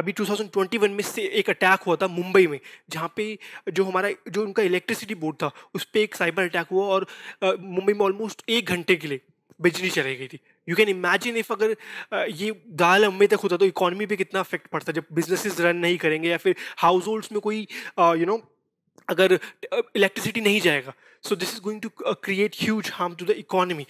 अभी 2021 में से एक अटैक हुआ था मुंबई में, जहाँ पे जो हमारा, जो उनका इलेक्ट्रिसिटी बोर्ड था, उस पर एक साइबर अटैक हुआ और मुंबई में ऑलमोस्ट एक घंटे के लिए बिजली चली गई थी। यू कैन इमेजिन इफ़ अगर ये दाल अम्बे तक होता तो इकोनॉमी पे कितना इफ़ेक्ट पड़ता जब बिजनेसेस रन नहीं करेंगे या फिर हाउस होल्ड्स में कोई यू नो अगर इलेक्ट्रिसिटी नहीं जाएगा। So this is going to create huge harm to the economy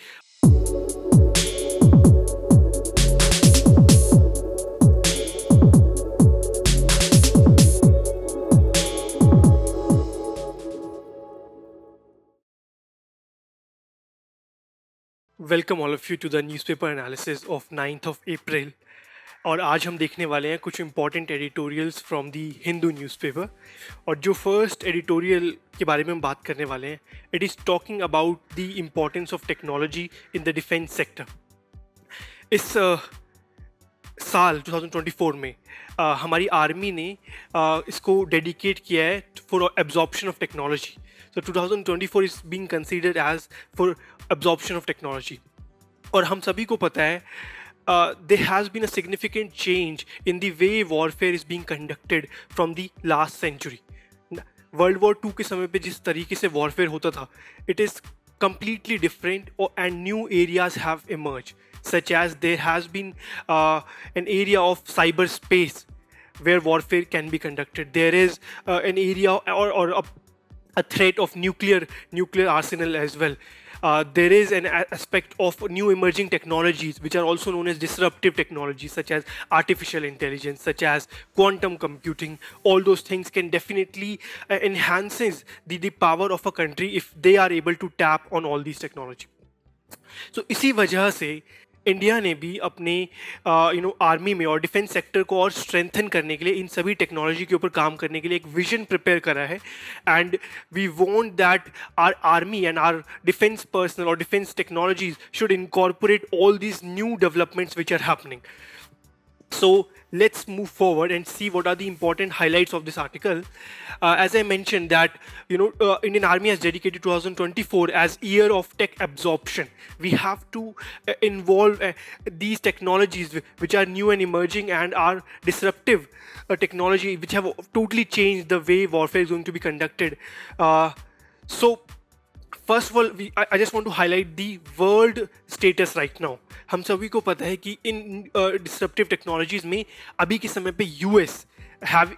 welcome all of you to the newspaper analysis of ninth of April और आज हम देखने वाले हैं कुछ important editorials from the Hindu newspaper और जो फ़र्स्ट एडिटोरियल के बारे में हम बात करने वाले हैं it is talking about the importance of technology in the defence sector इस uh, साल 2024 में uh, हमारी आर्मी ने uh, इसको डेडिकेट किया है for absorption of technology So 2024 is being considered as for absorption of technology. और हम सभी को पता है uh, there has been a significant change in the way warfare is being conducted from the last century. World war two के समय पे जिस तरीके से वॉरफेयर होता था it is completely different and new areas have emerged such as there has been uh, an area of cyberspace where warfare can be conducted there is uh, an area or, or a a threat of nuclear nuclear arsenal as well. Uh, there is an aspect of new emerging technologies which are also known as disruptive technologies such as artificial intelligence such as quantum computing all those things can definitely uh, enhances the, the power of a country if they are able to tap on all these technology so इसी वजह से India ने भी अपने you know army में और defence sector को और स्ट्रेंथन करने के लिए, इन सभी टेक्नोलॉजी के ऊपर काम करने के लिए एक विजन प्रिपेयर करा है। And we want that our army and our defence personnel और defence technologies should incorporate all these new developments which are happening So let's move forward and see what are the important highlights of this article. Uh, as I mentioned that, you know, uh, Indian Army has dedicated 2024 as year of tech absorption. We have to uh, involve uh, these technologies which are new and emerging and are disruptive uh, technology which have totally changed the way warfare is going to be conducted. Uh, so first of all I just want to highlight the world status right now हम सभी को पता है कि इन डिस्टरप्टिव technologies में अभी के समय पर U S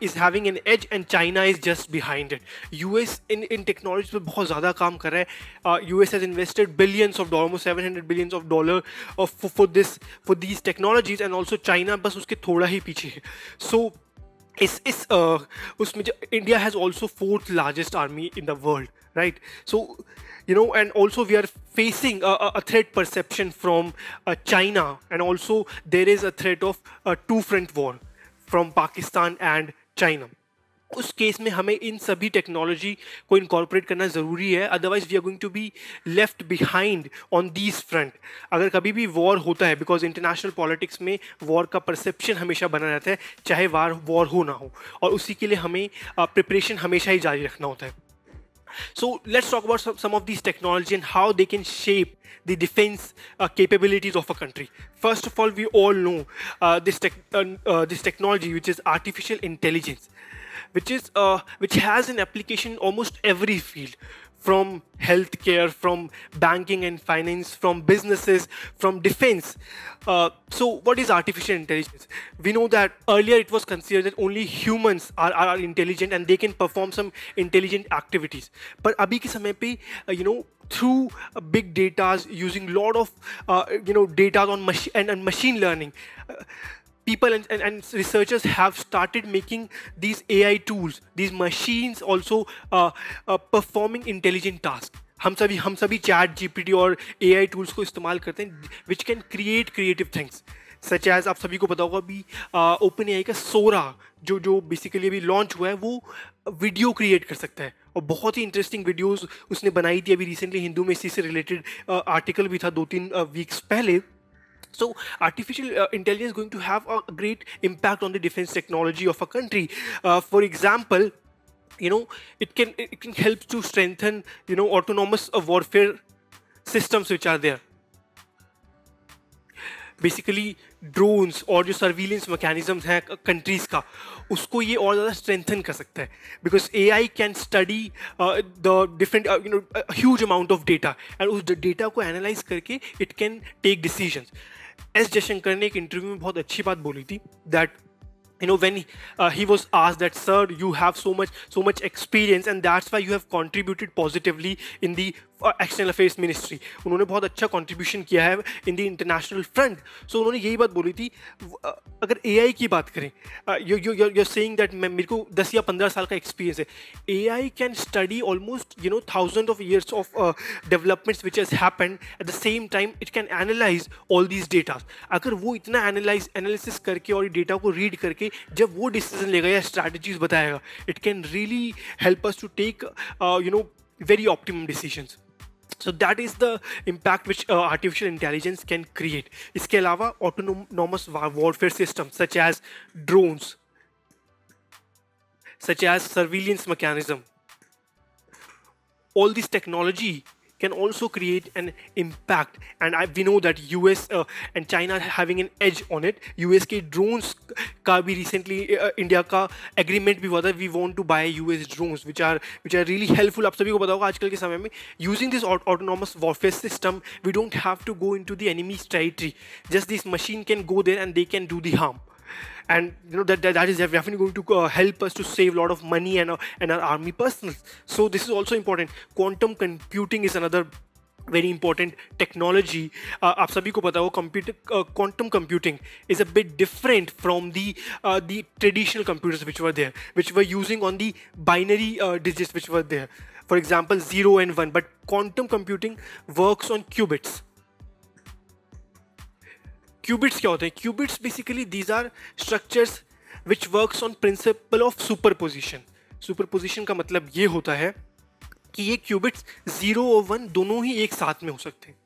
is having an edge and China is just behind it U S in in technology पर बहुत ज़्यादा काम कर रहा है। U S has invested billions of dollar seven hundred billions of dollar for this for these technologies and also China बस उसके थोड़ा ही पीछे है। सो इस इस उसमें India has also fourth largest army in the world right so you know and also we are facing a, a threat perception from uh, china. And also there is a threat of a two front war from pakistan and china. उस case में हमें इन सभी technology को incorporate करना ज़रूरी है. Otherwise we are going to be left behind on these front अगर कभी भी वॉर होता है बिकॉज़ इंटरनेशनल पॉलिटिक्स में वॉर का परसेप्शन हमेशा बना रहता है चाहे वार वॉर हो ना हो. और उसी के लिए हमें प्रिपरेशन हमेशा ही जारी रखना होता है. So let's talk about some, some of these technology and how they can shape the defense uh, capabilities of a country. First of all, we all know uh, this, tech, uh, uh this technology, which is artificial intelligence, which is uh, which has an application almost every field from healthcare, from banking and finance, from businesses, from defense. Uh, so, what is artificial intelligence? We know that earlier it was considered that only humans are, are intelligent and they can perform some intelligent activities. But abhi ke samay pe, uh, you know, through uh, big data, using a lot of, uh, you know, data on machine and, and machine learning, uh, people and, and, and, researchers have started making these AI tools, these machines also uh, uh, performing intelligent tasks. हम सभी हम सभी chat GPT और AI tools को इस्तेमाल करते हैं which can create creative things such as आप सभी को पता होगा अभी ओपन ए का सोरा जो जो बेसिकली अभी लॉन्च हुआ है वो वीडियो क्रिएट कर सकता है। और बहुत ही इंटरेस्टिंग वीडियोस उसने बनाई थी अभी रिसेंटली हिंदू में इसी से रिलेटेड आर्टिकल भी था दो तीन वीक्स पहले। So artificial uh, intelligence is going to have a great impact on the defense technology of a country. Uh, for example, you know, it can it can help to strengthen you know autonomous uh, warfare systems which are there. Basically drones और जो surveillance mechanism है countries का उसको ये और ज़्यादा strengthen कर सकता है because A I can study the different you know huge amount of data and उस डेटा को एनालाइज करके it can take decision S Jaishankar ने एक इंटरव्यू में बहुत अच्छी बात बोली थी that you know when he was आज that sir you have so much so much experience and that's why you have contributed positively in the external affairs ministry उन्होंने बहुत अच्छा कॉन्ट्रीब्यूशन किया है in the international front so उन्होंने यही बात बोली थी अगर एआई की बात करें you you you're saying that मेरे को दस या पंद्रह साल का एक्सपीरियंस है। A I can study almost you know thousand of years of developments which has happen at the same time it can analyse all these data अगर वो इतना एनालाइज एनालिसिस करके और डेटा को रीड करके जब वो डिसीज़न लेगा या स्ट्रैटेजीज बताएगा it can really help us to take you know very optimum decisions. So that is the impact which uh, artificial intelligence can create इसके अलावा autonomous warfare systems such as drones such as surveillance mechanism all this technology can also create an impact and I, we know that US uh, and China are having an edge on it US के drones का भी recently uh, India का agreement भी हुआ था we want to buy US drones which are which are really helpful आप सभी को पता होगा आजकल के समय में using this autonomous warfare system we don't have to go into the enemy's territory just this machine can go there and they can do the harm And you know that, that, that is definitely going to uh, help us to save a lot of money and, uh, and our army personnel so this is also important quantum computing is another very important technology uh, आप सभी को पता हो computer uh, quantum computing is a bit different from the uh, the traditional computers which were there which were using on the binary uh, digits which were there for example 0 and 1 but quantum computing works on qubits qubits क्या होते हैं? Qubits basically these are structures which works on principle of superposition superposition का मतलब ये होता है कि ये क्यूबिट्स ज़ीरो और वन दोनों ही एक साथ में हो सकते हैं।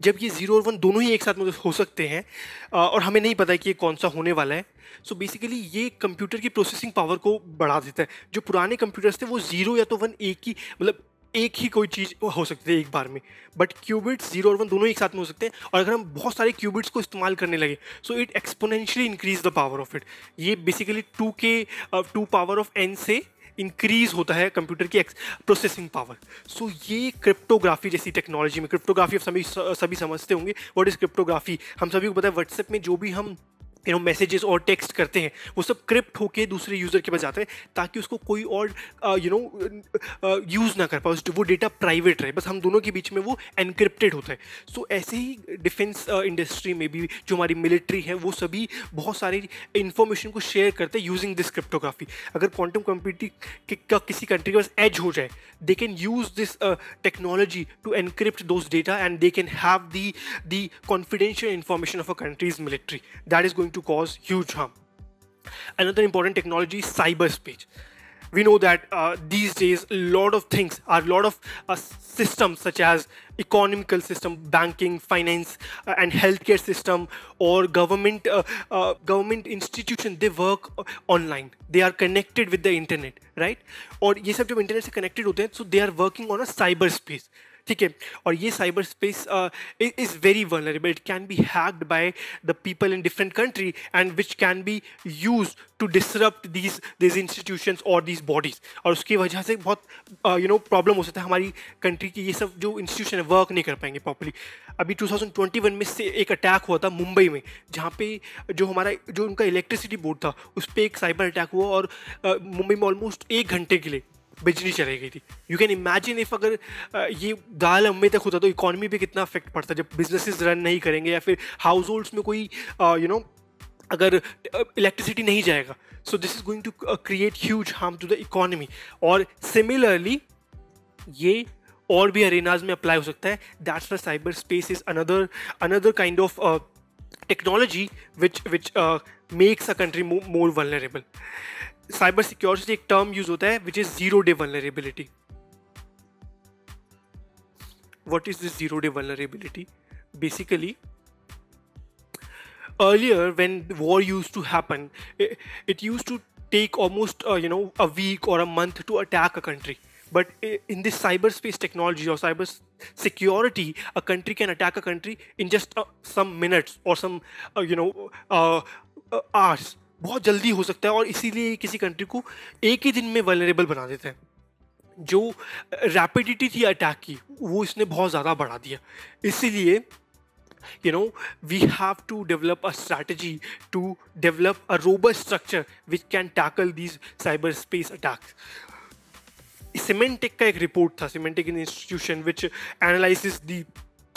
जब ये ज़ीरो और वन दोनों ही एक साथ में हो सकते हैं और हमें नहीं पता है कि ये कौन सा होने वाला है सो so बेसिकली ये कंप्यूटर की प्रोसेसिंग पावर को बढ़ा देता है। जो पुराने कंप्यूटर्स थे, वो ज़ीरो या तो वन एक ही मतलब एक ही कोई चीज़ हो सकती है एक बार में। बट क्यूबिट्स ज़ीरो और वन दोनों एक साथ में हो सकते हैं। और अगर हम बहुत सारे क्यूबिट्स को इस्तेमाल करने लगे so it exponentially increase the power of it ये बेसिकली टू के टू पावर ऑफ़ एन से इंक्रीज होता है कंप्यूटर की प्रोसेसिंग पावर सो ये क्रिप्टोग्राफी जैसी टेक्नोलॉजी में क्रिप्टोग्राफी सभी सभी समझते होंगे व्हाट इज़ क्रिप्टोग्राफी हम सभी को पता है व्हाट्सएप में जो भी हम यू नो मैसेजेस और टेक्स्ट करते हैं वो सब क्रिप्ट होके दूसरे यूज़र के पास जाते हैं ताकि उसको कोई और यू नो यूज़ ना कर पाए उस वो डेटा प्राइवेट रहे बस हम दोनों के बीच में वो एनक्रिप्टेड होता है। सो so, ऐसे ही डिफेंस इंडस्ट्री में भी जो हमारी मिलिट्री है वो सभी बहुत सारी इन्फॉर्मेशन को शेयर करते हैं यूजिंग दिस क्रिप्टोग्राफी अगर क्वांटम कंप्यूटिंग का किसी कंट्री के पास एज हो जाए they can use this technology to encrypt those data and they can have the the confidential information of a countries military that is going going to cause huge harm. Another important technology is cyberspace. We know that uh, these days a lot of things are a lot of uh, systems such as economical system, banking, finance, uh, and healthcare system, or government uh, uh, government institution. They work uh, online. They are connected with the internet, right? और ये सब जब internet से connected होते हैं, so they are working on a cyberspace. ठीक है? और ये cyber space is very vulnerable it can be hacked by the people in different country and which can be use to disrupt these these institution और these bodies और उसकी वजह से बहुत यू नो प्रॉब्लम हो सकता है हमारी कंट्री की ये सब जो इंस्टीट्यूशन है वर्क नहीं कर पाएँगे प्रॉपरली अभी 2021 में से एक अटैक हुआ था मुंबई में जहाँ पे जो हमारा जो उनका इलेक्ट्रिसिटी बोर्ड था उस पर एक साइबर अटैक हुआ और uh, मुंबई में ऑलमोस्ट एक घंटे के लिए बिजली चली गई थी। यू कैन इमेजिन इफ़ अगर ये दाल अम्बे तक होता तो इकोनॉमी पे कितना अफेक्ट पड़ता जब बिजनेसेस रन नहीं करेंगे या फिर हाउस होल्ड्स में कोई यू नो अगर इलेक्ट्रिसिटी नहीं जाएगा। So this is going to create huge harm to the economy और सिमिलरली ये और भी अरेनाज में अप्लाई हो सकता है। That's the cyber space is another another kind of technology which which makes a country more vulnerable cyber security एक term use होता है which is zero day vulnerability what is this zero day vulnerability basically earlier when war use to happen it use to take almost you know a week और a month to attack a country but in this cyber space technology और cyber security a country can attack a country in just some minutes और some you know hours बहुत जल्दी हो सकता है और इसीलिए किसी कंट्री को एक ही दिन में वेलरेबल बना देते हैं। जो रैपिडिटी थी अटैक की, वो इसने बहुत ज़्यादा बढ़ा दिया। इसीलिए you know we have to develop a strategy to develop a robust structure which can tackle these cyber space attack Symantec का एक रिपोर्ट था Symantec institution which analyses the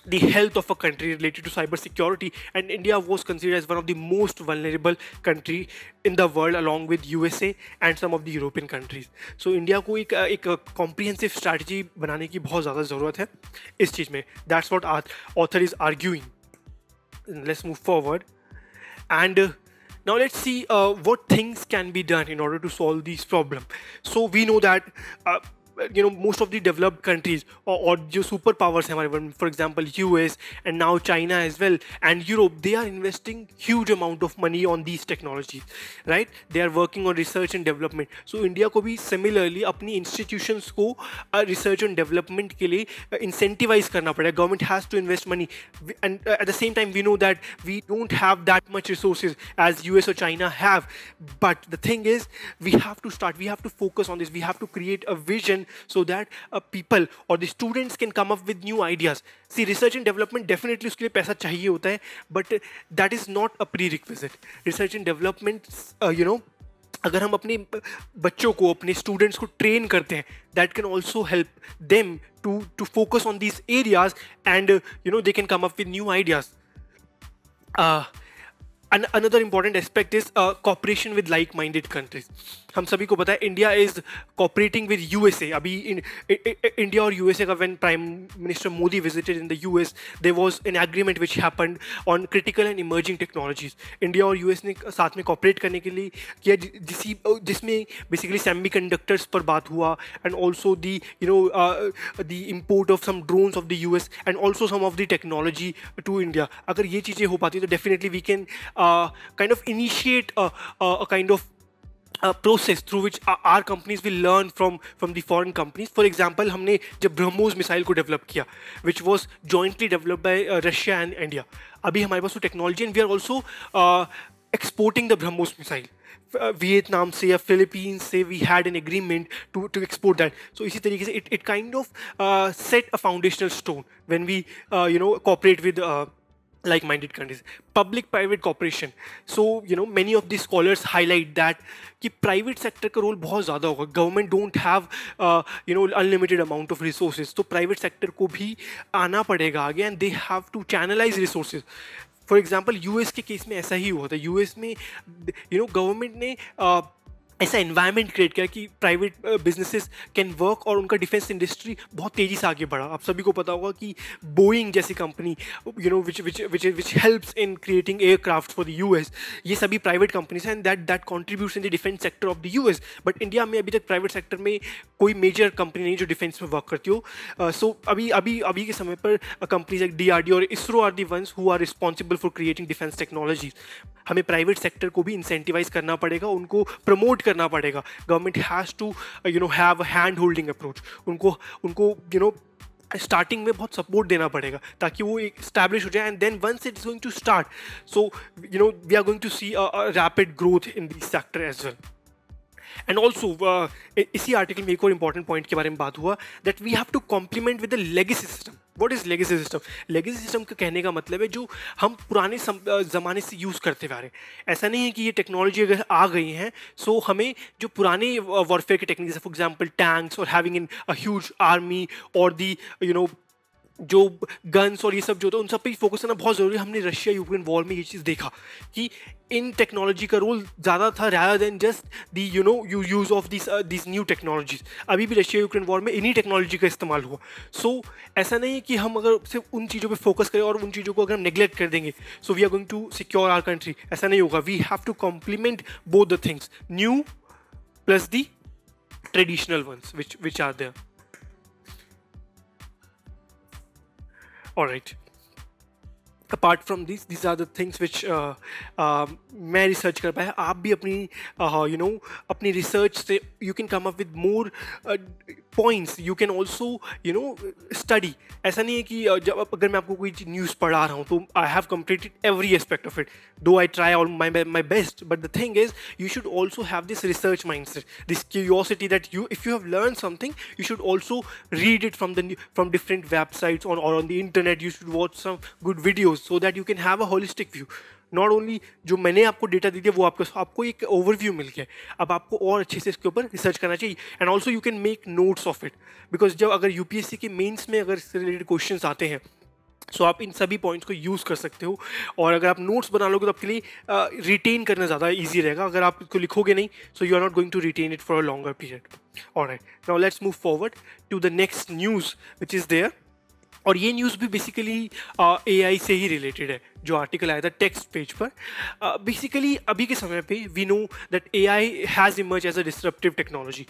the health of a country related to cyber security and india was considered as one of the most vulnerable country in the world along with usa and some of the european countries so india को एक एक comprehensive strategy बनाने की बहुत ज़्यादा ज़रूरत है इस चीज़ में that's what our author is arguing let's move forward and uh, now let's see uh, what things can be done in order to solve these problems so we know that uh, you know most of the developed countries or, or जो super powers हैं for example US and now China as well and Europe they are investing huge amount of money on these technologies right they are working on research and development so India को भी similarly अपनी institutions को uh, research and development के लिए uh, incentivize करना पड़ेगा government has to invest money and uh, at the same time we know that we don't have that much resources as US or China have but the thing is we have to start we have to focus on this we have to create a vision so that uh, people or the students can come up with new ideas see research and development definitely उसके लिए पैसा चाहिए होता है but that is not a prerequisite research and development uh, you know अगर हम अपने बच्चों को अपने स्टूडेंट्स को ट्रेन करते हैं that can also help them to to focus on these areas and you know they can come up with new ideas another important aspect is uh, cooperation with like-minded countries. हम सभी को पता है India is cooperating with U S A अभी India और U S A का when prime minister Modi visited in the U S there was an agreement which happened on critical and emerging technologies India और U S ने साथ में cooperate करने के लिए किया जिसी जिसमें बेसिकली सेमी कंडक्टर्स पर बात हुआ and also the you know the import of some drones of the U S and also some of the technology to India अगर ये चीज़ें हो पाती तो definitely we can Kind of initiate kind of uh, process through which our companies will learn from from the foreign companies. For example, हमने जब BrahMos missile को develop किया which was jointly developed by uh, Russia and India. अभी हमारे पास वो technology and we are also exporting the BrahMos missile Vietnam से या फिलीपींस से we had an agreement to to export that so इसी तरीके से it it kind of set a foundational stone when we you know cooperate with like-minded countries public-private cooperation so you know many of these scholars highlight that कि private sector का role बहुत ज़्यादा होगा government don't have uh, you know unlimited amount of resources तो private sector को भी आना पड़ेगा आगे and they have to channelize resources for example US के केस में ऐसा ही हुआ था यूएस में यू नो गवर्नमेंट ने uh, ऐसा इन्वायरमेंट क्रिएट किया कि प्राइवेट बिजनेसेस कैन वर्क और उनका डिफेंस इंडस्ट्री बहुत तेज़ी से आगे बढ़ा। आप सभी को पता होगा कि बोइंग जैसी company you know which which which which helps in creating aircraft for the US ये सभी प्राइवेट कंपनीज़ हैं that that contribute in the defence sector of the US but India में अभी तक प्राइवेट सेक्टर में कोई major company नहीं जो डिफेंस में वर्क करती हो। सो uh, so, अभी अभी अभी के समय पर companies like D R D और ISRO are the ones who are responsible for creating defence technology हमें प्राइवेट सेक्टर को भी इंसेंटिवाइज करना पड़ेगा उनको प्रमोट करना पड़ेगा। Government has to you know have a hand holding approach उनको उनको यू नो स्टार्टिंग में बहुत सपोर्ट देना पड़ेगा ताकि वो एक स्टैब्लिश हो जाए and then once it is going to start so you know we are going to see rapid growth in this sector as well and also इसी आर्टिकल में एक और इंपॉर्टेंट पॉइंट के बारे में बात हुआ that we have to complement with the legacy system what is legacy system legacy system का कहने का मतलब है जो हम पुराने ज़माने से यूज़ करते हुए आ रहे हैं। ऐसा नहीं है कि ये टेक्नोलॉजी अगर आ गई हैं सो हमें जो पुराने वॉरफेयर की टेक्निक फॉर एग्ज़ाम्पल टैंक्स और having in a huge army और दी यू नो जो गन्स और ये सब जो था उन सब पे फोकस करना बहुत ज़रूरी है। हमने रशिया यूक्रेन वॉर में ये चीज़ देखा कि इन टेक्नोलॉजी का रोल ज़्यादा था रायर than just the you know you use of this this new technologies अभी भी रशिया यूक्रेन वॉर में इन्हीं टेक्नोलॉजी का इस्तेमाल हुआ। सो so, ऐसा नहीं है कि हम अगर सिर्फ़ उन चीज़ों पर फोकस करें और उन चीज़ों को अगर हम नेग्लेक्ट कर देंगे so we are going to secure our country ऐसा नहीं होगा। We have to complement both the things new plus the traditional ones which which are there all apart from this this are the things which मैं research कर पाया। आप भी अपनी you uh, know you know, अपनी research से you can come up with more points you can also you know study ऐसा नहीं है कि जब अगर मैं आपको कोई न्यूज़ पढ़ा रहा हूँ तो I have completed every aspect of it though I try all my my best but the thing is you should also have this research mind set this curiosity that you if you have learn something you should also read it from the from different websites on or on the internet. You should watch some good videos so that you can have a holistic view. Not only जो मैंने आपको data दे दिया वो आपको आपको एक overview मिल गया अब आपको और अच्छे से इसके ऊपर रिसर्च करना चाहिए। And also you can make notes of it because जब अगर यूपीएससी के मेन्स में अगर इससे रिलेटेड क्वेश्चन आते हैं सो so, आप इन सभी पॉइंट्स को यूज़ कर सकते हो। और अगर आप नोट्स बना लोगे तो आपके लिए रिटेन करना ज़्यादा ईजी रहेगा। अगर आप इसको लिखोगे नहीं so you are not going to retain it for a longer period और now let's move forward to the next news which is there और ये न्यूज़ भी बेसिकली ए आई से ही रिलेटेड है जो आर्टिकल आया था टेक्स्ट पेज पर। बेसिकली uh, अभी के समय पे we know that A I has emerge as a disruptive technology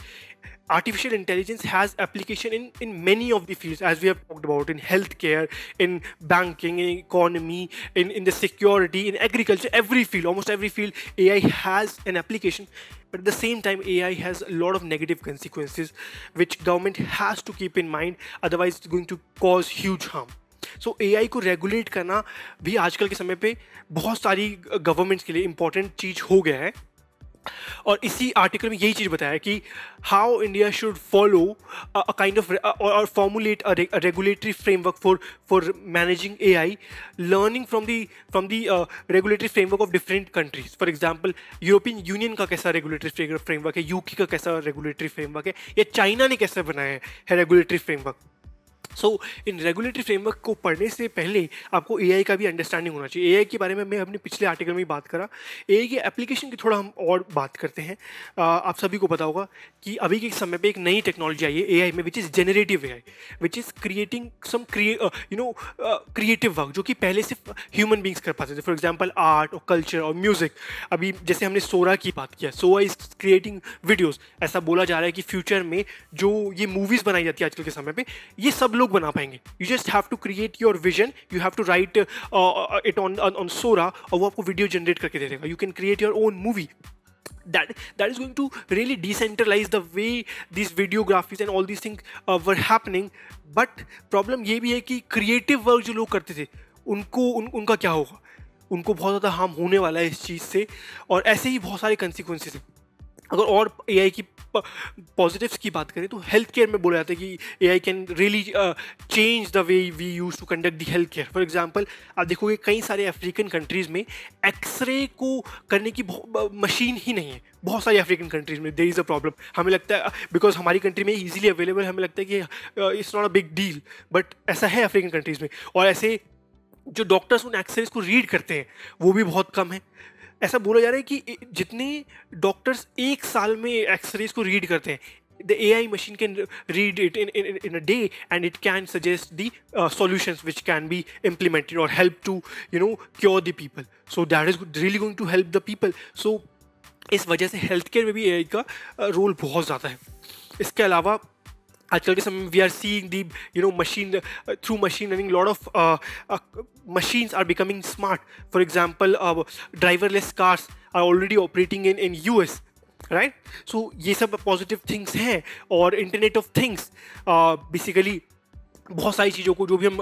artificial intelligence has application in in many of the field as we have talked about in health care in banking in economy in in the security in agriculture every field almost every field A I has an application but at the same time ai has a lot of negative consequences which government has to keep in mind otherwise it's going to cause huge harm so so, A को regulate करना भी आजकल के समय पे बहुत सारी governments के लिए इंपॉर्टेंट चीज़ हो गया है और इसी आर्टिकल में यही चीज़ बताया कि how India should follow a kind of और formulate regulatory framework for for managing A I learning from the from the regulatory framework of different countries for example European Union का कैसा रेगुलेटरी फ्रेमवर्क है? UK का कैसा regulatory framework है? या China ने कैसे बनाया है रेगुलेटरी फ्रेमवर्क सो so, इन रेगुलेटरी फ्रेमवर्क को पढ़ने से पहले आपको एआई का भी अंडरस्टैंडिंग होना चाहिए। एआई के बारे में मैं अपने पिछले आर्टिकल में बात करा। ए की एप्लीकेशन की थोड़ा हम और बात करते हैं। आप सभी को पता होगा कि अभी के समय पे एक नई टेक्नोलॉजी आई है एआई में which is generative A which is creating some you know creative work जो कि पहले सिर्फ़ ह्यूमन बींग्स कर पाते थे। फॉर एग्ज़ाम्पल आर्ट और कल्चर और म्यूज़िक अभी जैसे हमने सोरा की बात किया सोआ इज़ क्रिएटिंग वीडियोज़ ऐसा बोला जा रहा है कि फ्यूचर में जो ये मूवीज़ बनाई जाती है आजकल के समय पर ये सब लोग बना पाएँगे। You just have to create your vision you have to write it on on Sora और वो आपको वीडियो जनरेट करके दे देगा। You can create your own movie that is going to really decentralize the way these videographies and all these things uh, were happening. But problem ये भी है कि creative work जो लोग करते थे उनको उन, उनका क्या होगा? उनको बहुत ज़्यादा हार्म होने वाला है इस चीज़ से। और ऐसे ही बहुत सारे कंसिक्वेंसेज हैं। अगर और AI की पॉजिटिव्स की बात करें तो हेल्थ केयर में बोला जाता है कि A I can really change the way we use to conduct the health care for example आप देखोगे कई सारे अफ्रीकन कंट्रीज़ में एक्सरे को करने की मशीन ही नहीं है। बहुत सारी अफ्रीकन कंट्रीज़ में देर इज़ अ प्रॉब्लम हमें लगता है बिकॉज़ हमारी कंट्री में ईजिली अवेलेबल हमें लगता है कि it's not a big deal but ऐसा है अफ्रीकन कंट्रीज़ में। और ऐसे जो डॉक्टर्स उन एक्सरेज को रीड करते हैं, वो भी बहुत कम है। ऐसा बोला जा रहा है कि जितने डॉक्टर्स एक साल में एक्सरेज को रीड करते हैं the A I machine can read it in in a day and it can suggest the solution which can be implemented और help to you know cure the people so that is really going to help the people so इस वजह से health care में भी A I का uh, role बहुत ज़्यादा है। इसके अलावा आजकल के समय में we are seeing the you know machine through machine learning lot of machines are becoming smart. For example uh, driverless cars are already operating in in us right so ये सब पॉजिटिव थिंग्स हैं और internet of things basically बहुत सारी चीज़ों को जो भी हम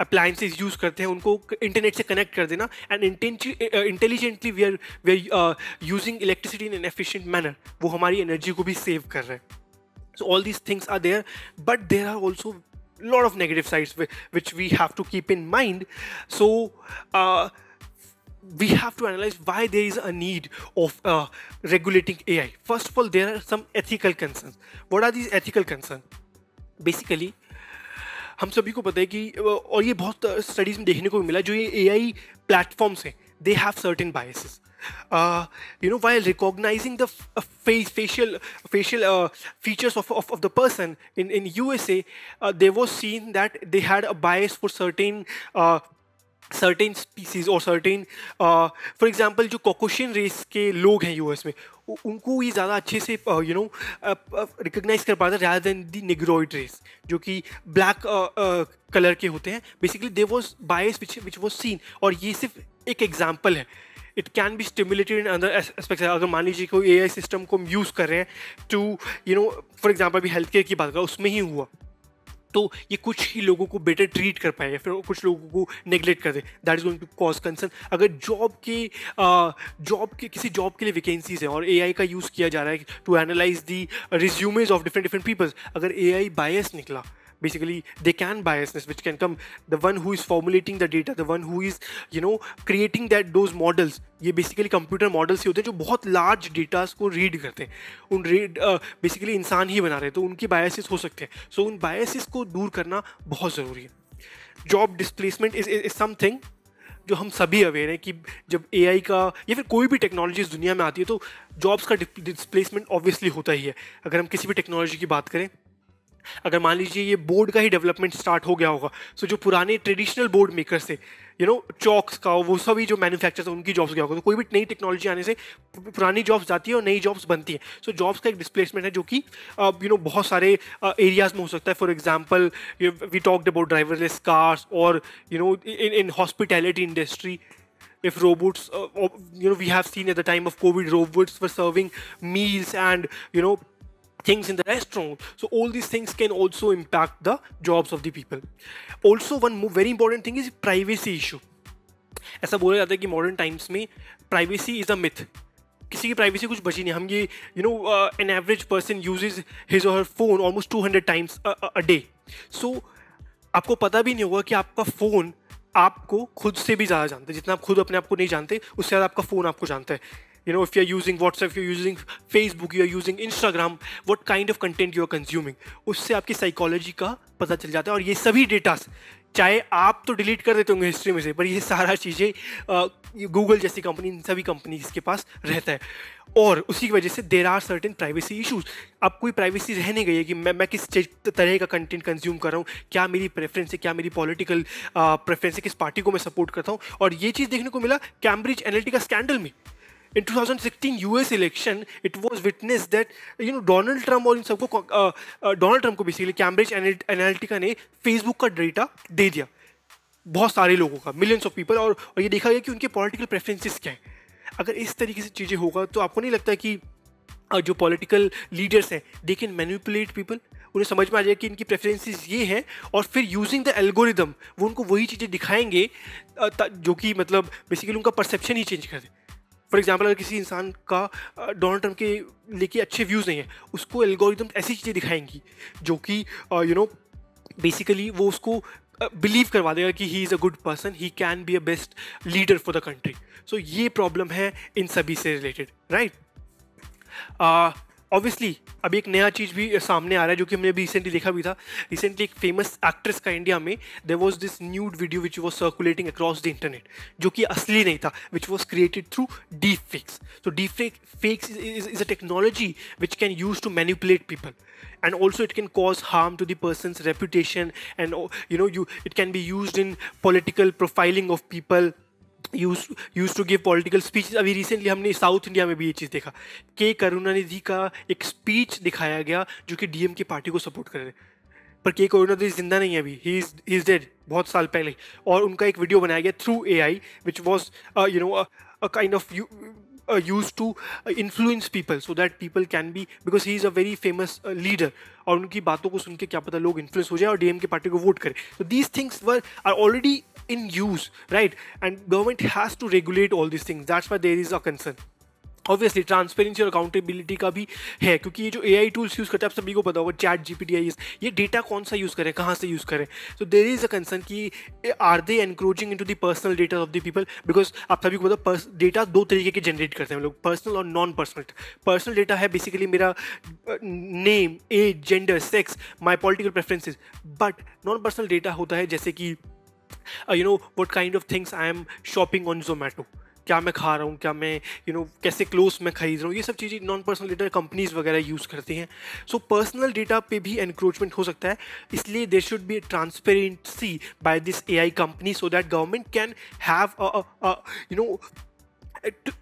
अप्लाइंसेज uh, यूज़ करते हैं उनको इंटरनेट से कनेक्ट कर देना and intelligently we are we are using electricity in an efficient manner वो हमारी एनर्जी को भी सेव कर रहे हैं। so all these things are there but there are also a lot of negative sides which we have to keep in mind so uh, we have to analyze why there is a need of uh, regulating AI. First of all, there are some ethical concerns. What are these ethical concerns? Basically, हम सभी को पता है कि और ये बहुत studies में देखने को मिला जो ये ए आई प्लेटफॉर्म्स हैं they have certain biases uh, you know, while recognizing the uh, face, facial facial uh, features of, of, of, the person in, in USA, uh, they was seen that they had a bias for certain uh, certain species और certain for example जो Caucasian race के लोग हैं US में उनको ये ज़्यादा अच्छे से यू नो रिकग्नाइज कर पाता है rather than the negroid race जो कि ब्लैक कलर के होते हैं. Basically they was bias which was seen और ये सिर्फ़ एक एग्ज़ाम्पल है. It can be stimulated in other aspect अगर मान लीजिए कोई ए सिस्टम को हम यूज़ कर रहे हैं to you know for example अभी हेल्थ केयर की बात करें, उसमें ही हुआ। तो ये कुछ ही लोगों को बेटर ट्रीट कर पाए फिर कुछ लोगों को नेग्लेक्ट कर दे that is going to cause concern अगर जॉब के जॉब के, किसी जॉब के लिए वैकेंसीज हैं और ए का यूज़ किया जा रहा है to analyze the resumes of different different peoples अगर ए आई बायस निकला basically they can biasness which can come. The one who is formulating the data the one who is you know creating that those models ये basically computer models ही होते हैं जो बहुत large datas को read करते हैं। उन रीड बेसिकली इंसान ही बना रहे तो उनकी बायसिस हो सकते हैं। सो so, उन बायसिस को दूर करना बहुत ज़रूरी है। Job displacement is is something जो हम सभी अवेयर हैं कि जब ए का या फिर कोई भी टेक्नोलॉजी दुनिया में आती है तो जॉब्स का डिस्प्लेसमेंट ऑब्वियसली होता ही है। अगर हम किसी भी टेक्नोलॉजी की बात करें अगर मान लीजिए ये बोर्ड का ही डेवलपमेंट स्टार्ट हो गया होगा सो जो पुराने ट्रेडिशनल बोर्ड मेकर्स थे यू नो चॉक्स का वो सभी जो मैन्युफैक्चर उनकी जॉब्स गया होगा। तो कोई भी नई टेक्नोलॉजी आने से पुरानी जॉब्स जाती है और नई जॉब्स बनती हैं। सो so, जॉब्स का एक डिस्प्लेसमेंट है जो कि यू नो बहुत सारे एरियाज़ में हो सकता है। For example we talked about driverless cars और you know in in hospitality industry if robots uh, you know we have seen at the time of covid robots were serving meals and you know things in the restaurant. So all these things can also impact the jobs of the people. Also, one very important thing is privacy issue. ऐसा बोला जाता है कि modern times में privacy is a myth किसी की privacy कुछ बची नहीं हम ये you know an average person uses his or her phone almost two hundred times a day so आपको पता भी नहीं होगा कि आपका फ़ोन आपको खुद से भी ज़्यादा जानते हैं जितना आप खुद अपने आप को नहीं जानते, उससे ज़्यादा आपका फ़ोन आपको जानता है you know, if you're using whatsapp you're using facebook, you're using instagram, what kind of content you're consuming, उससे आपकी साइकोलॉजी का पता चल जाता है और ये सभी डेटास चाहे आप तो डिलीट कर देते होंगे हिस्ट्री में से, पर ये सारा चीज़ें गूगल जैसी कंपनी इन सभी कंपनीज़ के पास रहता है। और उसी की वजह से there are certain privacy issues अब कोई प्राइवेसी रह नहीं गई है कि मैं मैं किस तरह का कंटेंट कंज्यूम कर रहा हूँ, क्या मेरी प्रेफरेंस है, क्या मेरी पॉलिटिकल प्रेफरेंस है, किस पार्टी को मैं सपोर्ट करता हूँ। और ये चीज़ देखने को मिला कैम्ब्रिज एनालिटिका स्कैंडल में। In 2016 US election, it was witnessed that you know Donald Trump और इन सबको डोनाल्ड ट्रंप को बेसिकली कैम्ब्रिज एनालिटिका ने फेसबुक का डेटा दे दिया। बहुत सारे लोगों का मिलियंस ऑफ़ पीपल और, और ये देखा गया कि उनके पॉलिटिकल प्रेफरेंसेस क्या हैं। अगर इस तरीके से चीज़ें होगा तो आपको नहीं लगता कि जो पॉलिटिकल लीडर्स हैं दे कैन मैनिपुलेट पीपल उन्हें समझ में आ जाए कि इनकी प्रेफरेंसेस ये हैं और फिर यूजिंग द एल्गोरिदम वो उनको वही चीज़ें दिखाएँगे जो कि मतलब बेसिकली उनका परसेप्शन ही चेंज कर दे। फॉर एग्ज़ाम्पल अगर किसी इंसान का डोनाल्ड ट्रंप के लेके अच्छे व्यूज़ नहीं है, उसको एल्गोरिदम ऐसी चीज़ें दिखाएँगी, जो कि यू नो बेसिकली वो उसको बिलीव करवा देगा कि he is a good person he can be a best leader for the country so ये प्रॉब्लम है इन सभी से रिलेटेड राइट ऑब्वियसली अभी एक नया चीज़ भी सामने आ रहा है, जो कि हमने अभी रिसेंटली देखा भी था। रिसेंटली एक फ़ेमस एक्ट्रेस का इंडिया में there was this nude video which was circulating across the internet जो कि असली नहीं था which was created through deep fakes तो deep fakes is a technology which can use to manipulate people and also it can cause harm to the person's reputation and, you know, you, it can be used in political profiling of people. Use use to give political speech अभी recently हमने South India में भी ये चीज़ देखा। के करुणानिधि का एक स्पीच दिखाया गया जो कि डीएम की पार्टी को सपोर्ट कर रहे पर के करुणानिधि ज़िंदा नहीं है अभी। ही इज़ इज़ डेड बहुत साल पहले और उनका एक वीडियो बनाया गया through A I which was you know a kind of uh, used to uh, influence people so that people can be because he is a very famous uh, leader और उनकी बातों को सुन के क्या पता लोग इन्फ्लुएंस हो जाए और डीएम के पार्टी को वोट करें तो these things were are already in use right and government has to regulate all these things that's why there is a concern Obviously transparency और अकाउंटेबिलिटी का भी है, क्योंकि ये जो ए आई टूल्स यूज़ करते हैं, आप सभी को पता होगा चैट जी पी टी आई ये डेटा कौन सा यूज़ करें, कहाँ से यूज़ करें? तो देर इज़ अ कंसर्न कि are they encroaching into the personal data of the people because आप सभी को पता डेटा दो तरीके के जनरेट करते हैं हम लोग पर्सनल और नॉन पर्सनल पर्सनल डेटा है बेसिकली मेरा name age gender sex my political preferences but non personal data होता है जैसे कि you know what kind of things I am shopping on Zomato क्या मैं खा रहा हूँ, क्या मैं यू नो कैसे क्लोथ मैं खरीद रहा हूँ, ये सब चीज़ें नॉन पर्सनल डेटा कंपनीज़ वगैरह यूज़ करती हैं। सो पर्सनल डेटा पे भी एनक्रोचमेंट हो सकता है, इसलिए there should be transparency by this A I company so that government can have you know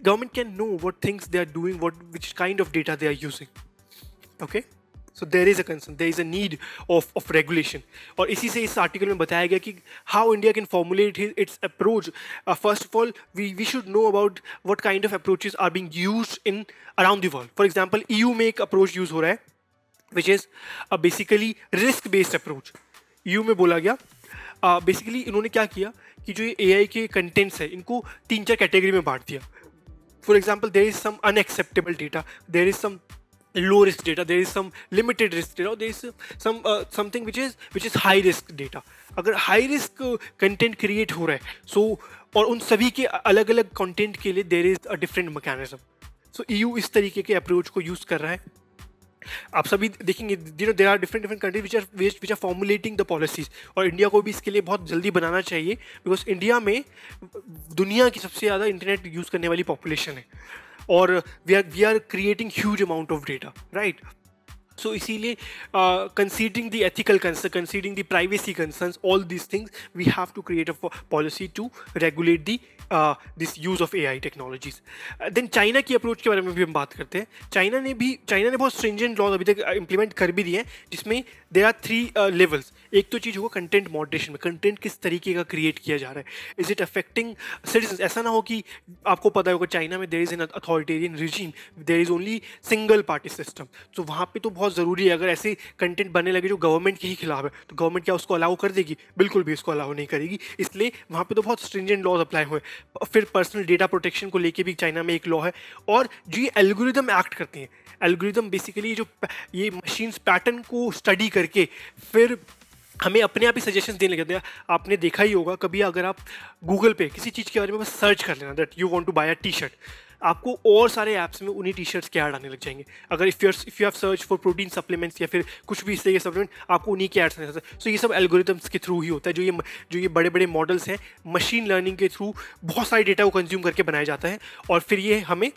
government can know what things they are doing, what, which kind of data they are using. Okay? So there is a concern there is a need of of regulation और इसी से इस article में बताया गया कि how India can formulate its approach first of all we we should know about what kind of approaches are being use in around the world for example E U में एक अप्रोच यूज़ हो रहा है which is basically risk based approach you में बोला गया basically uh, इन्होंने क्या किया कि जो ये ए आई के कंटेंट्स है इनको तीन चार कैटेगरी में बांट दिया. For example there is some unacceptable data there is some low risk data. There is some limited risk data there is some uh, something which is which is high risk data. अगर high risk content create हो रहा है so, और उन सभी के अलग अलग कंटेंट के लिए there is a different mechanism so EU इस तरीके के अप्रोच को यूज़ कर रहा है। आप सभी देखेंगे you know there are different different countries which are which are formulating the policies और इंडिया को भी इसके लिए बहुत जल्दी बनाना चाहिए बिकॉज़ इंडिया में दुनिया की सबसे ज़्यादा इंटरनेट यूज़ करने वाली पॉपुलेशन है। और we are we are creating huge amount of data right so इसीलिए considering the ethical concern considering the privacy concern all this things we have to create a policy to regulate the this use of A I technologies then China की approach के बारे में भी हम बात करते हैं। चाइना ने भी चाइना ने बहुत स्ट्रिंजेंट लॉज अभी तक इंप्लीमेंट कर भी दिए हैं, जिसमें देर आर थ्री लेवल्स एक तो चीज़ होगा कंटेंट मॉडरेशन में। कंटेंट किस तरीके का क्रिएट किया जा रहा है? इज़ इट अफेक्टिंग सिटीजन ऐसा ना हो कि आपको पता होगा चाइना में there is an authoritarian regime there is only single party system तो वहाँ पर तो बहुत ज़रूरी है, अगर ऐसे कंटेंट बनने लगे जो गवर्नमेंट के ही खिलाफ है तो गवर्नमेंट क्या उसको अलाउ कर देगी? बिल्कुल भी उसको अलाउ नहीं करेगी। इसलिए वहाँ पर तो बहुत स्ट्रिंजेंट लॉज अप्लाई हुए फिर पर्सनल डेटा प्रोटेक्शन को लेकर भी चाइना में एक लॉ है। और जो ये एल्गोरिदम एक्ट करते हैं एल्गोरिदम बेसिकली जो, ये मशीन्स पैटर्न को स्टडी करके फिर हमें अपने आप ही सजेशन देने लगे आपने देखा ही होगा, कभी अगर आप गूगल पे किसी चीज़ के बारे में बस सर्च कर लेना that you want to buy a T shirt आपको और सारे ऐप्स में उन्हीं टी शर्ट्स के ऐड आने लग जाएँगे। अगर if your if you have search for protein supplements या फिर कुछ भी इस तरह के सप्लीमेंट आपको उन्हीं के एड्स आने सकते हैं। सो ये सब एल्गोरिदम्स के थ्रू ही होता है, जो ये जो ये बड़े बड़े मॉडल्स हैं मशीन लर्निंग के थ्रू बहुत सारे डेटा को कंज्यूम करके बनाया जाता है। और फिर ये हमें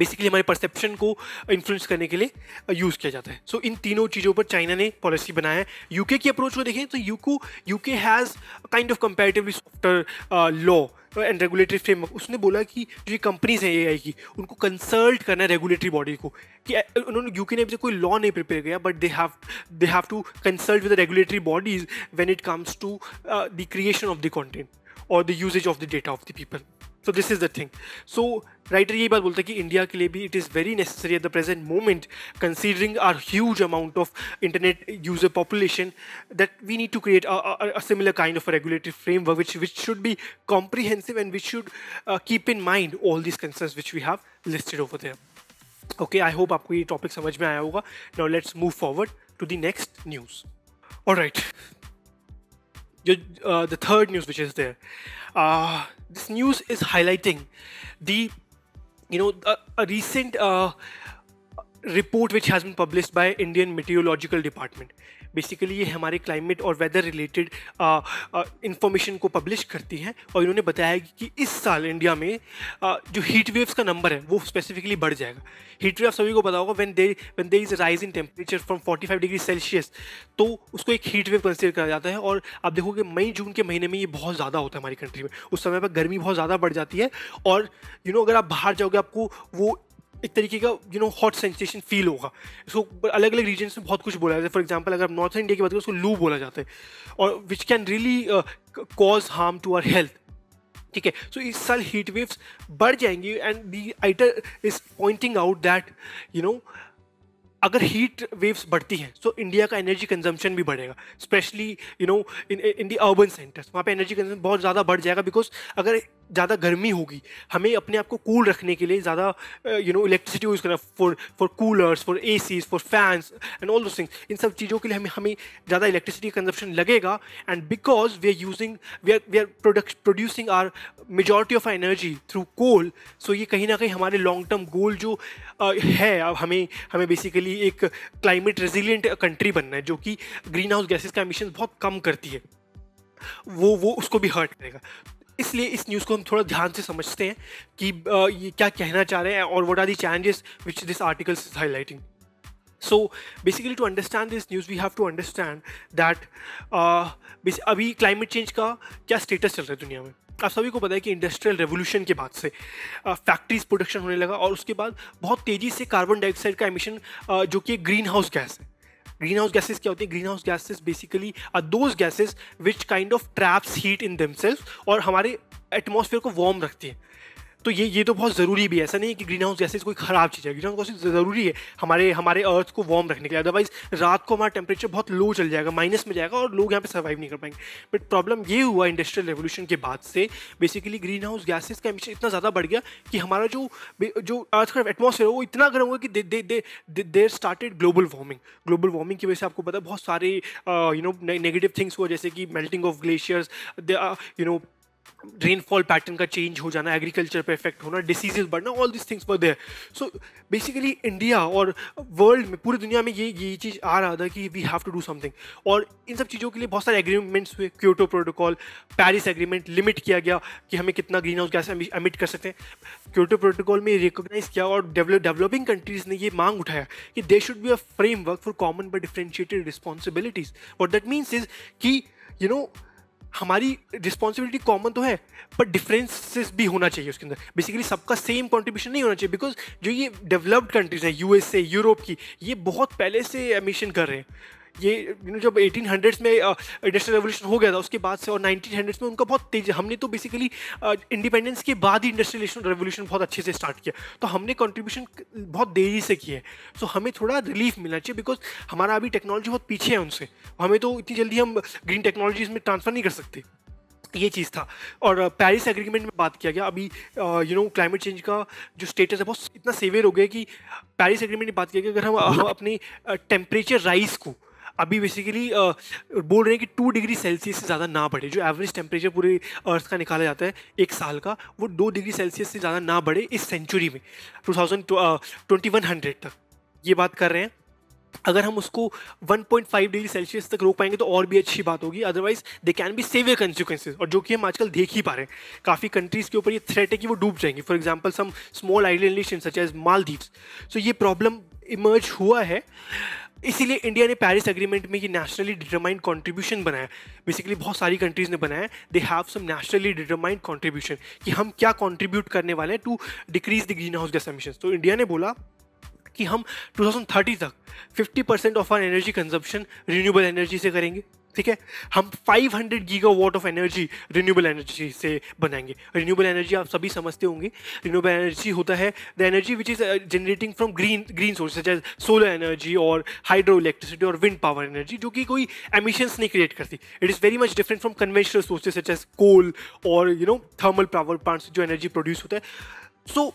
बेसिकली हमारे परसेप्शन को इन्फ्लुएंस करने के लिए यूज़ किया जाता है। सो so, इन तीनों चीज़ों पर चाइना ने पॉलिसी बनाया है। यूके की अप्रोच को देखें तो UCO UK has kind of comparatively softer law and regulatory framework उसने बोला कि जो ये कंपनीज़ हैं एआई की उनको कंसल्ट करना है रेगुलेटरी बॉडी को। कि उन्होंने यूके ने अभी कोई लॉ नहीं प्रिपेयर किया but they have they have to consult with regulatory bodies when it comes to the creation of the content और the usages of the data of the people so this is the thing so writer ये बात बोलता है कि India के लिए भी it is very necessary at the present moment considering our huge amount of internet user population that we need to create a similar kind of regulatory framework which which should be comprehensive and which should keep in mind all this concern which we have listed over there okay I hope आपको ये topic समझ में आया होगा. Now let's move forward to the next news और right uh, the third news which is there. Uh, this news is highlighting the you know a, a recent uh, report which has been published by Indian Meteorological Department. Basically ये हमारे climate और weather related information को publish करती हैं और इन्होंने बताया कि इस साल इंडिया में uh, जो हीट वेव्स का नंबर है वो स्पेसिफिकली बढ़ जाएगा। हीट वेव सभी को पता होगा when they when they is rise in temperature from 45 degree Celsius तो उसको एक हीट वेव कंसिडर करा जाता है और आप देखोगे मई जून के महीने में ये बहुत ज़्यादा होता है हमारी कंट्री में। उस समय पर गर्मी बहुत ज़्यादा बढ़ जाती है और यू you नो know, अगर आप बाहर जाओगे आपको वो एक तरीके का you know hot sensation feel होगा। इसको अलग अलग रीजन में बहुत कुछ बोला जाता है। फॉर एग्ज़ाम्पल अगर नॉर्थ इंडिया की बात करें, उसको लू बोला जाता है। और which can really cause harm to our health ठीक है? सो इस साल हीट वेव्स बढ़ जाएँगी and the writer is pointing out that you know अगर हीट वेव्स बढ़ती हैं तो इंडिया का एनर्जी कंजम्पशन भी बढ़ेगा। Specially you know in in the urban centres वहाँ पे एनर्जी कंजम्पशन बहुत ज़्यादा बढ़ जाएगा बिकॉज़ अगर ज़्यादा गर्मी होगी। हमें अपने आप को कूल रखने के लिए ज़्यादा यू नो इलेक्ट्रिसिटी यूज़ करना for for coolers for A Cs for fans and all those things इन सब चीज़ों के लिए हमें हमें ज़्यादा इलेक्ट्रिसिटी कंजप्शन लगेगा and because we are using we are we are product producing our majority of energy through coal so ये कहीं ना कहीं हमारे लॉन्ग टर्म गोल जो uh, है अब हमें हमें बेसिकली एक क्लाइमेट रेजिलियंट कंट्री बनना है जो कि ग्रीन हाउस गैसेज का एमिशन बहुत कम करती है। वो वो उसको भी हर्ट करेगा। इसलिए इस न्यूज़ को हम थोड़ा ध्यान से समझते हैं कि ये क्या कहना चाह रहे हैं और what are the challenges which this article is highlighting so basically to understand this news we have to understand that अभी क्लाइमेट चेंज का क्या स्टेटस चल रहा है दुनिया में? आप सभी को पता है कि इंडस्ट्रियल रेवोल्यूशन के बाद से फैक्ट्रीज प्रोडक्शन होने लगा और उसके बाद बहुत तेज़ी से कार्बन डाइऑक्साइड का एमिशन जो कि ग्रीन हाउस गैस है। ग्रीन हाउस गैसेज क्या होती है green house gases basically are those gases which kind of traps heat in themselves और हमारे एटमोसफेयर को वार्म रखती है। तो ये ये तो बहुत ज़रूरी भी है। ऐसा नहीं है कि ग्रीन हाउस गैसेज कोई ख़राब चीज़ है। ग्रीन हाउस ज़रूरी है। हमारे हमारे अर्थ को वार्म रखने के लिए। अदरवाइज़ रात को हमारा टेम्परेचर बहुत लो चल जाएगा माइनस में जाएगा और लोग यहाँ पे सर्वाइव नहीं कर पाएँगे। बट प्रॉब्लम ये हुआ इंडस्ट्रियल रेवोल्यूशन के बाद से बेसिकली ग्रीन हाउस गैसेज का एमिशन इतना ज़्यादा बढ़ गया कि हमारा जो जो अर्थ का एटमोसफेयर है, वो इतना गर्म हुआ कि they they there started global warming global warming की वजह से आपको पता है, बहुत सारे यू नो नेगेटिव थिंग्स हुआ, जैसे कि melting of glaciers you know rainfall pattern का चेंज हो जाना एग्रीकल्चर पे इफ़ेक्ट होना डिसीजेज बढ़ना all this things were there so basically India और वर्ल्ड में, पूरी दुनिया में ये ये चीज़ आ रहा था कि we have to do something और इन सब चीज़ों के लिए बहुत सारे एग्रीमेंट्स हुए Kyoto protocol Paris agreement limit किया गया कि हमें कितना ग्रीन हाउस गैस एमिट कर सकते हैं। क्योटो प्रोटोकॉल में रिकोगनाइज किया और डेवलपिंग कंट्रीज़ ने ये मांग उठाया कि they should be a framework for common but differentiated responsibilities और दैट मीन्स इज़ कि यू नो हमारी रिस्पॉन्सिबिलिटी कॉमन तो है पर डिफरेंसेस भी होना चाहिए उसके अंदर। बेसिकली सबका सेम कंट्रीब्यूशन नहीं होना चाहिए बिकॉज़ जो ये डेवलप्ड कंट्रीज़ हैं यूएसए यूरोप की, ये बहुत पहले से एमिशन कर रहे हैं। ये यू नो जब एटीन हंड्रेड्स में इंडस्ट्रियल रेवोल्यूशन हो गया था उसके बाद से और नाइनटीन हंड्रेड्स में उनका बहुत तेज हमने तो बेसिकली इंडिपेंडेंस के बाद ही इंडस्ट्रियल रेवोल्यूशन बहुत अच्छे से स्टार्ट किया। तो हमने कंट्रीब्यूशन बहुत देरी से की है। सो so, हमें थोड़ा रिलीफ मिलना चाहिए बिकॉज़ हमारा अभी टेक्नोलॉजी बहुत पीछे है उनसे। हमें तो इतनी जल्दी हम ग्रीन टेक्नोलॉजीज़ में ट्रांसफ़र नहीं कर सकते। ये चीज़ था। और पेरिस एग्रीमेंट में बात किया गया। अभी यू नो क्लाइमेट चेंज का जो स्टेटस है बहुत इतना सेवियर हो गया कि पेरिस एग्रीमेंट में बात किया गया अगर हम, हम अपनी टेम्परेचर राइज को अभी बेसिकली बोल रहे हैं कि टू डिग्री सेल्सियस से ज़्यादा ना बढ़े, जो एवरेज टेम्परेचर पूरे अर्थ का निकाला जाता है एक साल का, वो दो डिग्री सेल्सियस से ज़्यादा ना बढ़े इस सेंचुरी में two thousand twenty one hundred तक। ये बात कर रहे हैं। अगर हम उसको 1.5 डिग्री सेल्सियस तक रोक पाएँगे तो और भी अच्छी बात होगी otherwise they can be severe consequences और जो कि हम आजकल देख ही पा रहे हैं। काफ़ी कंट्रीज़ के ऊपर ये थ्रेट है कि वो डूब जाएँगे। For example some small island nation such as Maldives so ये प्रॉब्लम इमर्ज हुआ है। इसीलिए इंडिया ने पेरिस एग्रीमेंट में ये नेशनली डिटरमाइंड कंट्रीब्यूशन बनाया। बेसिकली बहुत सारी कंट्रीज़ ने बनाया। They have some nationally determined contribution कि हम क्या कंट्रीब्यूट करने वाले हैं to decrease the green house gas emission तो इंडिया ने बोला कि हम 2030 तक 50 percent of our energy consumption renewable energy से करेंगे। ठीक है? हम 500 hundred giga watt of energy renewable energy से बनाएँगे। रिन्यूएबल एनर्जी आप सभी समझते होंगे। रिन्यूएबल एनर्जी होता है the energy which is generating from green green sources as solar energy और हाइड्रो इलेक्ट्रिसिटी और विंड पावर एनर्जी जो कि कोई एमिशंस नहीं क्रिएट करती। It is very much different from conventional sources such as coal और you know thermal power plants जो energy produce होता है। सो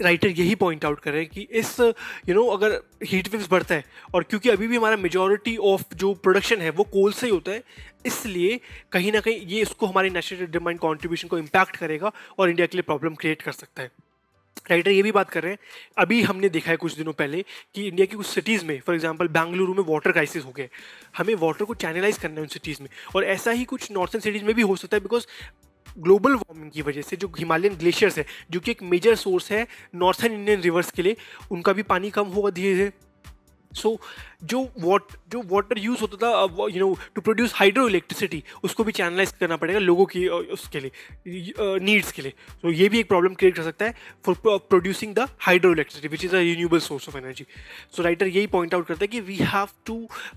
राइटर यही पॉइंट आउट कर रहे हैं कि इस यू नो अगर हीट वेव्स बढ़ता है, और क्योंकि अभी भी हमारा मेजोरिटी ऑफ़ जो प्रोडक्शन है, वो कोल से ही होता है, इसलिए कहीं ना कहीं ये इसको हमारे नेशनल डिमांड कॉन्ट्रीब्यूशन को इम्पैक्ट करेगा और इंडिया के लिए प्रॉब्लम क्रिएट कर सकता है। राइटर ये भी बात कर रहे हैं, अभी हमने देखा है कुछ दिनों पहले कि इंडिया की कुछ सिटीज़ में फॉर एग्जांपल बेंगलुरु में वाटर क्राइसिस हो गए हमें वाटर को चैनलाइज करना है उन सिटीज़ में, और ऐसा ही कुछ नॉर्थन सिटीज़ में भी हो सकता है बिकॉज़ ग्लोबल वार्मिंग की वजह से, जो हिमालयन ग्लेशियर्स है, जो कि एक मेजर सोर्स है नॉर्थन इंडियन रिवर्स के लिए, उनका भी पानी कम होगा धीरे धीरे सो जो वॉट जो वाटर यूज़ होता था you know to produce hydro electricity उसको भी चैनलाइज करना पड़ेगा लोगों की उसके लिए नीड्स के लिए। तो ये भी एक प्रॉब्लम क्रिएट कर सकता है for producing the hydro electricity which is a renewable source of energy so writer यही पॉइंट आउट करता है कि we have to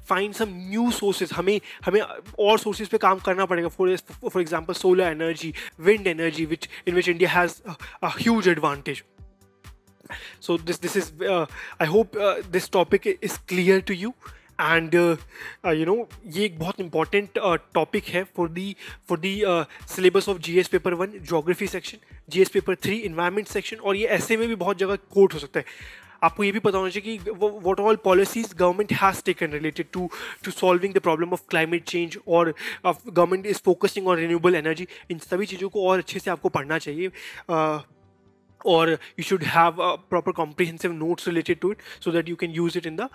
find some new sources हमें हमें और सोर्सेज पे काम करना पड़ेगा। For for example solar energy wind energy which in which India has huge advantage so this this is uh, i hope uh, this topic is clear to you. And you know ये एक बहुत important topic है for the for the syllabus of G S paper one geography section G S paper three environment section और ये ऐसे में भी बहुत जगह कोट हो सकता है। आपको ये भी पता होना चाहिए कि what all policies government has taken related to to solving the problem of climate change और government is focusing on renewable energy इन सभी चीज़ों को और अच्छे से आपको पढ़ना चाहिए। Uh, or you should have a proper comprehensive notes related to it so that you can use it in the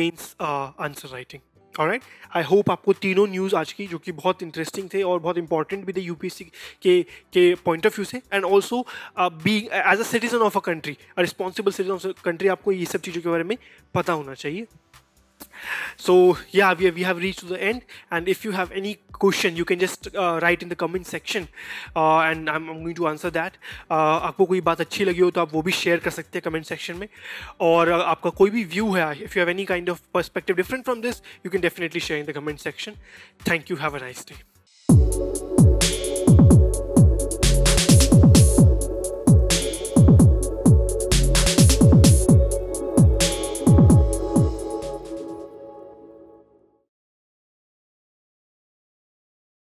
mains uh, answer writing. Right I hope आपको तीनों न्यूज़ आज की जो कि बहुत इंटरेस्टिंग थे और बहुत इंपॉर्टेंट भी थे यूपीएससी के के पॉइंट ऑफ़ व्यू से and also being as a citizen of a country a responsible citizen of a country आपको ये सब चीज़ों के बारे में पता होना चाहिए। so yeah we, we have reached to the end and if you have any question you can just uh, write in the comment section uh, and I'm, I'm going to answer that uh, आपको कोई बात अच्छी लगी हो तो आप वो भी शेयर कर सकते हैं कमेंट सेक्शन में और uh, आपका कोई भी व्यू है if you have any kind of perspective different from this you can definitely share in the comment section thank you have a nice day